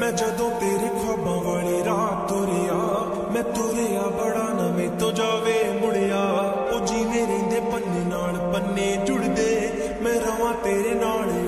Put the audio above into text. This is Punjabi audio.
ਮੈਂ ਜਦੋਂ ਤੇਰੇ ਖੁਆਬਾਂ ਵਾਲੀ ਰਾਤ ਤੁਰਿਆ, ਮੈਂ ਤੁਰਿਆ ਬੜਾ ਨਵੇਂ ਤੋਂ ਜਾਵੇ ਮੁੜਿਆ। ਉਹ ਜਿਵੇਂ ਰਹਿੰਦੇ ਪੰਨੇ ਨਾਲ ਪੰਨੇ ਜੁੜਦੇ, ਮੈਂ ਰਵਾਂ ਤੇਰੇ ਨਾਲ